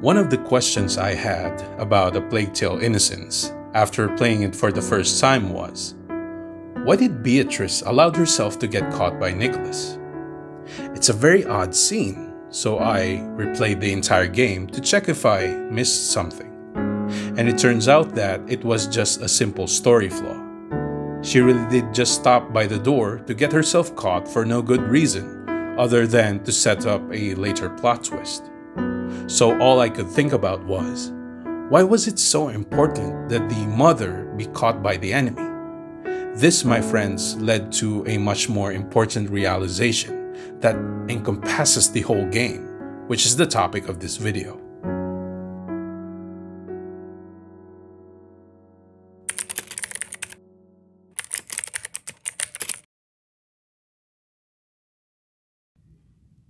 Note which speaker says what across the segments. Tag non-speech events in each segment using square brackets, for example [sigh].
Speaker 1: One of the questions I had about A Plague Tale Innocence after playing it for the first time was why did Beatrice allow herself to get caught by Nicholas? It's a very odd scene, so I replayed the entire game to check if I missed something. And it turns out that it was just a simple story flaw. She really did just stop by the door to get herself caught for no good reason, other than to set up a later plot twist. So all I could think about was, why was it so important that the mother be caught by the enemy? This, my friends, led to a much more important realization that encompasses the whole game, which is the topic of this video.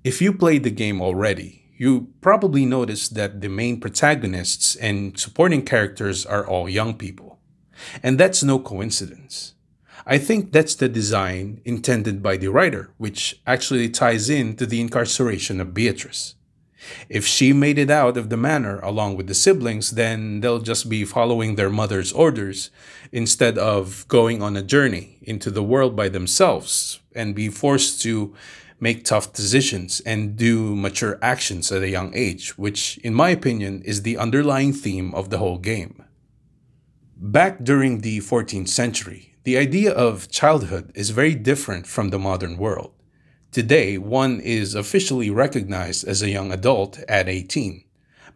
Speaker 1: If you played the game already, you probably noticed that the main protagonists and supporting characters are all young people. And that's no coincidence. I think that's the design intended by the writer, which actually ties in to the incarceration of Beatrice. If she made it out of the manor along with the siblings, then they'll just be following their mother's orders instead of going on a journey into the world by themselves and be forced to make tough decisions, and do mature actions at a young age, which, in my opinion, is the underlying theme of the whole game. Back during the 14th century, the idea of childhood is very different from the modern world. Today, one is officially recognized as a young adult at 18.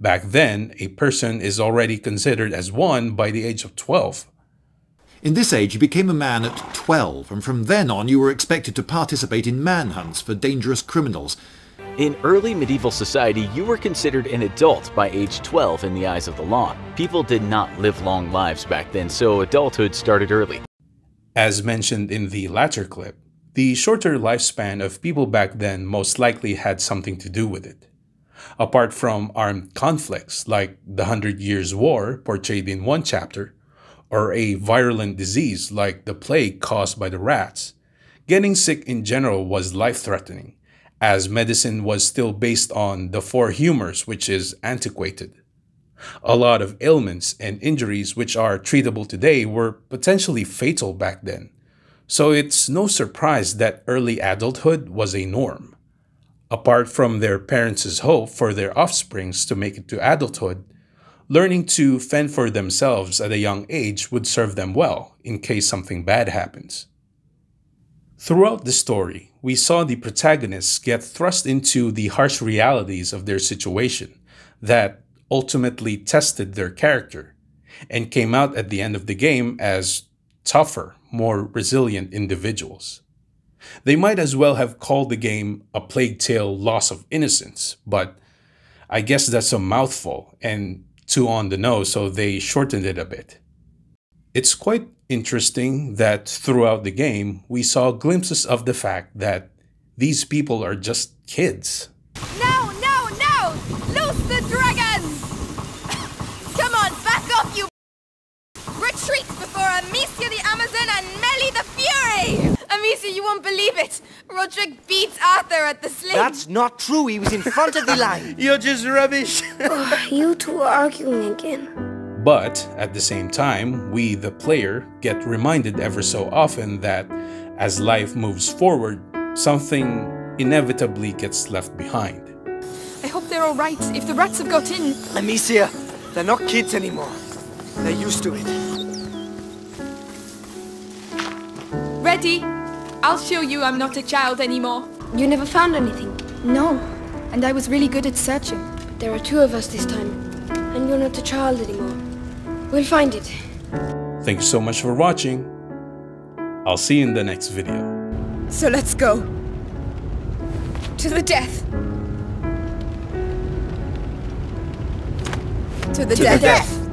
Speaker 1: Back then, a person is already considered as one by the age of 12.
Speaker 2: In this age, you became a man at 12, and from then on you were expected to participate in manhunts for dangerous criminals.
Speaker 3: In early medieval society, you were considered an adult by age 12 in the eyes of the law. People did not live long lives back then, so adulthood started early.
Speaker 1: As mentioned in the latter clip, the shorter lifespan of people back then most likely had something to do with it. Apart from armed conflicts like the Hundred Years' War portrayed in one chapter, or a virulent disease like the plague caused by the rats, getting sick in general was life threatening, as medicine was still based on the four humors, which is antiquated. A lot of ailments and injuries which are treatable today were potentially fatal back then, so it's no surprise that early adulthood was a norm. Apart from their parents' hope for their offsprings to make it to adulthood, learning to fend for themselves at a young age would serve them well in case something bad happens. Throughout the story, we saw the protagonists get thrust into the harsh realities of their situation that ultimately tested their character and came out at the end of the game as tougher, more resilient individuals. They might as well have called the game a Plague Tale Loss of Innocence, but I guess that's a mouthful, and too on the nose, so they shortened it a bit. It's quite interesting that throughout the game, we saw glimpses of the fact that these people are just kids.
Speaker 4: No, no, no! Loose the dragons! [laughs] Come on, back off, you [laughs] Retreat before Amicia the Amazon and Mélie the Fury! Amicia, you won't believe it! Rodric beats Arthur at the sling!
Speaker 5: That's not true, he was in front of the line! [laughs]
Speaker 6: You're just rubbish! [laughs]
Speaker 7: oh, you two are arguing again.
Speaker 1: But at the same time, we, the player, get reminded ever so often that as life moves forward, something inevitably gets left behind.
Speaker 8: I hope they're alright. If the rats have got in...
Speaker 5: Amicia, they're not kids anymore. They're used to it.
Speaker 8: Ready? I'll show you I'm not a child anymore.
Speaker 7: You never found anything?
Speaker 8: No. And I was really good at searching.
Speaker 7: But there are two of us this time. And you're not a child anymore. We'll find it.
Speaker 1: Thank you so much for watching. I'll see you in the next video.
Speaker 4: So let's go. To the death. To the,
Speaker 5: to
Speaker 4: death.
Speaker 5: The death.